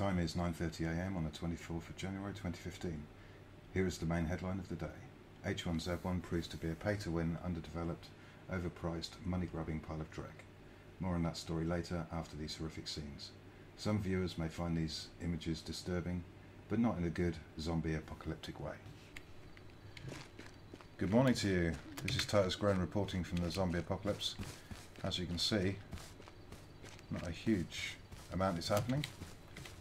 time is 9.30am on the 24th of January 2015. Here is the main headline of the day. H1Z1 proves to be a pay-to-win, underdeveloped, overpriced, money-grubbing pile of dreck. More on that story later after these horrific scenes. Some viewers may find these images disturbing, but not in a good zombie apocalyptic way. Good morning to you. This is Titus Groan reporting from the zombie apocalypse. As you can see, not a huge amount is happening.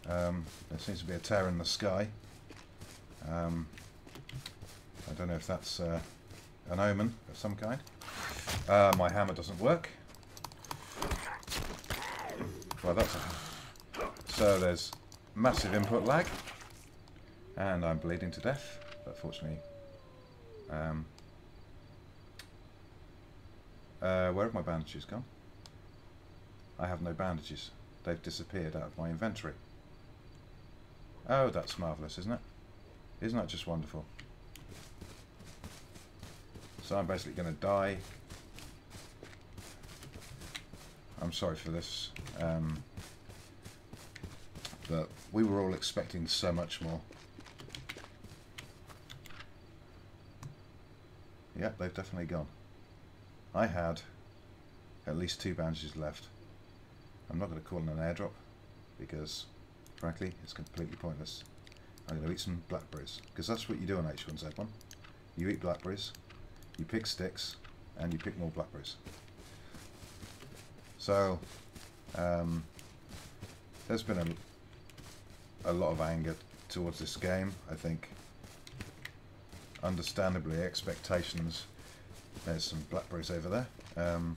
Um, there seems to be a tear in the sky. Um, I don't know if that's uh, an omen of some kind. Uh, my hammer doesn't work. Well, that's a... So there's massive input lag. And I'm bleeding to death. But fortunately... Um, uh, where have my bandages gone? I have no bandages. They've disappeared out of my inventory. Oh, that's marvellous, isn't it? Isn't that just wonderful? So I'm basically going to die. I'm sorry for this. Um, but we were all expecting so much more. Yep, they've definitely gone. I had at least two bandages left. I'm not going to call it an airdrop because frankly it's completely pointless. I'm going to eat some blackberries because that's what you do on H1Z1. You eat blackberries, you pick sticks and you pick more blackberries. So um, there's been a, a lot of anger towards this game. I think understandably expectations there's some blackberries over there um,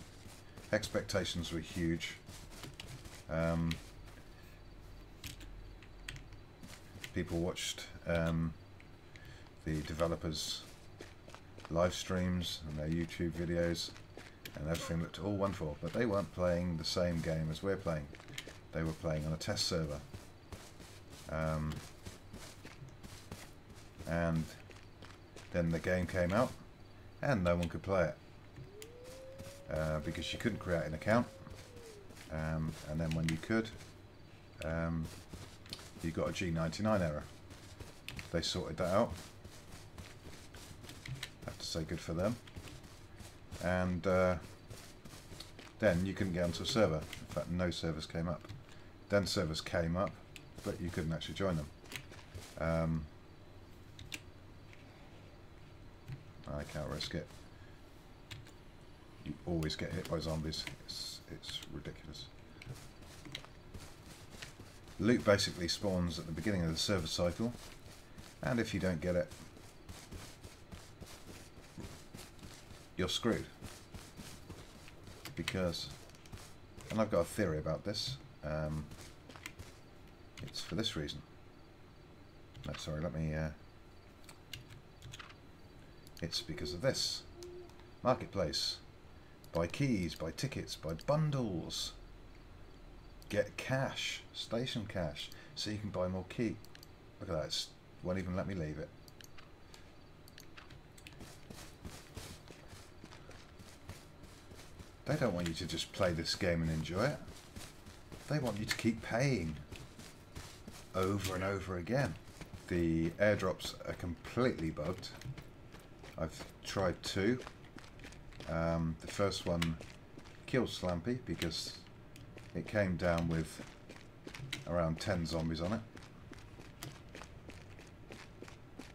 expectations were huge um, people watched um, the developers live streams and their YouTube videos and everything looked all wonderful but they weren't playing the same game as we're playing. They were playing on a test server. Um, and then the game came out and no one could play it uh, because you couldn't create an account um, and then when you could um, you got a G99 error. They sorted that out. Have to say good for them. And uh, then you couldn't get onto a server. In fact no servers came up. Then servers came up but you couldn't actually join them. Um, I can't risk it. You always get hit by zombies. It's, it's ridiculous Loot basically spawns at the beginning of the service cycle, and if you don't get it, you're screwed. Because, and I've got a theory about this, um, it's for this reason. No, sorry, let me, uh, it's because of this. Marketplace. Buy keys, buy tickets, buy bundles get cash, station cash, so you can buy more key. Look at that, it won't even let me leave it. They don't want you to just play this game and enjoy it. They want you to keep paying over and over again. The airdrops are completely bugged. I've tried two. Um, the first one killed Slampy because it came down with around 10 zombies on it.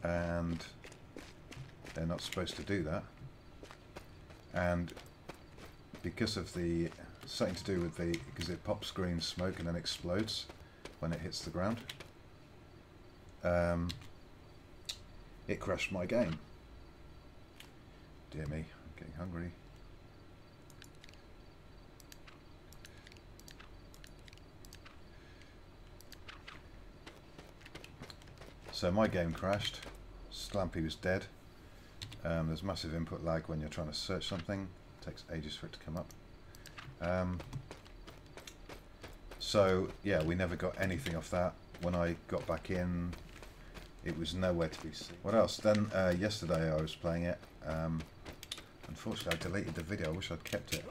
And they're not supposed to do that. And because of the something to do with the because it pops green smoke and then explodes when it hits the ground. Um, it crashed my game. Dear me, I'm getting hungry. So my game crashed. Slampy was dead. Um, there's massive input lag when you're trying to search something. It takes ages for it to come up. Um, so yeah, we never got anything off that. When I got back in, it was nowhere to be seen. What else? Then uh, yesterday I was playing it. Um, unfortunately, I deleted the video. I wish I'd kept it.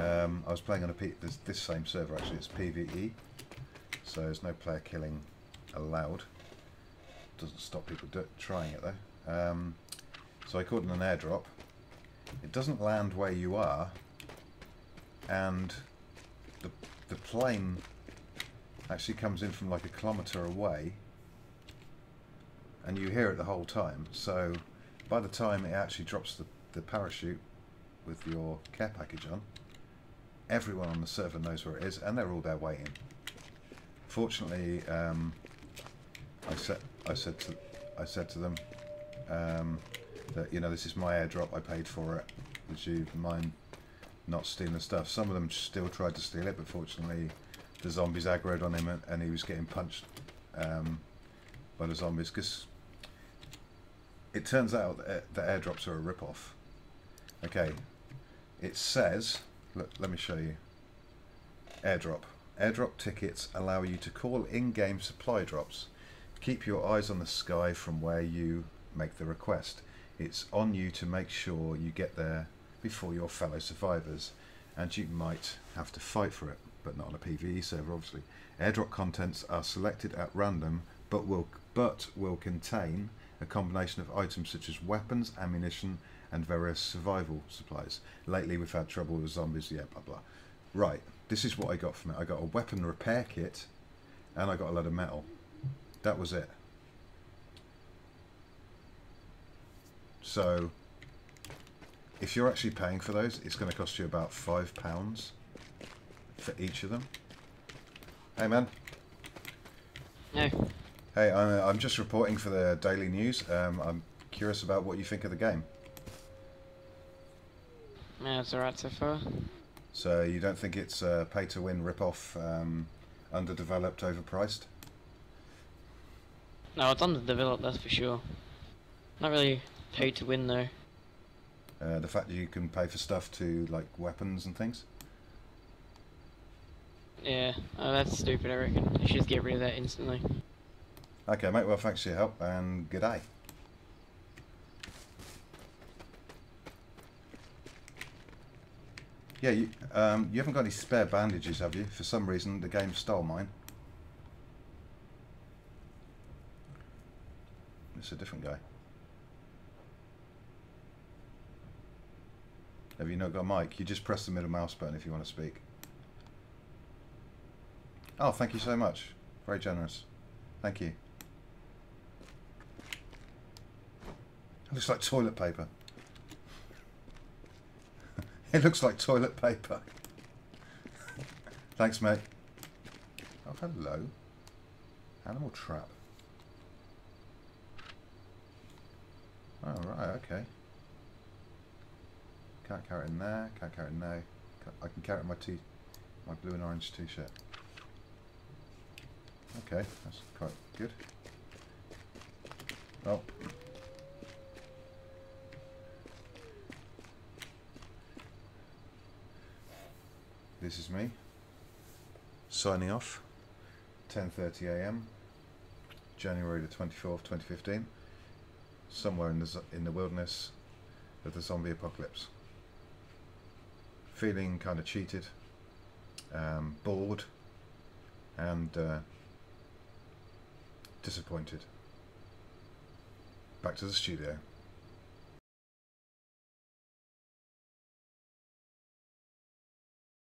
Um, I was playing on a P this, this same server actually. It's PVE. so there's no player killing allowed. Doesn't stop people do trying it though. Um, so I caught an airdrop. It doesn't land where you are, and the the plane actually comes in from like a kilometre away, and you hear it the whole time. So by the time it actually drops the, the parachute with your care package on, everyone on the server knows where it is, and they're all there waiting. Fortunately, um, I said I said to I said to them um, that you know this is my airdrop. I paid for it. Would you mind not stealing the stuff? Some of them still tried to steal it, but fortunately, the zombies aggroed on him, and, he was getting punched um, by the zombies. Because it turns out that the airdrops are a rip-off. Okay, it says. Look, let me show you. Airdrop. Airdrop tickets allow you to call in-game supply drops. Keep your eyes on the sky from where you make the request. It's on you to make sure you get there before your fellow survivors, and you might have to fight for it, but not on a PvE server, obviously. Airdrop contents are selected at random, but will but will contain a combination of items such as weapons, ammunition, and various survival supplies. Lately, we've had trouble with zombies. Yeah, blah blah. Right, this is what I got from it. I got a weapon repair kit, and I got a lot of metal. That was it. So, if you're actually paying for those, it's going to cost you about five pounds for each of them. Hey, man. No. Hey, I'm, I'm just reporting for the daily news. Um, I'm curious about what you think of the game. Yeah, it's alright so far. So you don't think it's a pay-to-win rip-off, um, underdeveloped, overpriced? No, it's underdeveloped, that's for sure. Not really pay to win though. Uh, the fact that you can pay for stuff to like weapons and things. Yeah, oh, that's stupid, I reckon. They should just get rid of that instantly. Okay, mate. Well, thanks for your help and good day. Yeah, you, um, you haven't got any spare bandages, have you? For some reason, the game stole mine. It's a different guy. Have you not got a mic? You just press the middle mouse button if you want to speak. Oh, thank you so much. Very generous. Thank you. It looks like toilet paper. it looks like toilet paper. Thanks, mate. Oh, hello. Animal trap. Oh, right, okay. Can't carry it in there, can't carry it in there. I can carry it in my, t my blue and orange t-shirt. Okay, that's quite good. Well, this is me signing off. 10:30 a.m. January the 24th, 2015. Somewhere in the in the wilderness of the zombie apocalypse. Feeling kind of cheated, um, bored, and uh, disappointed. Back to the studio.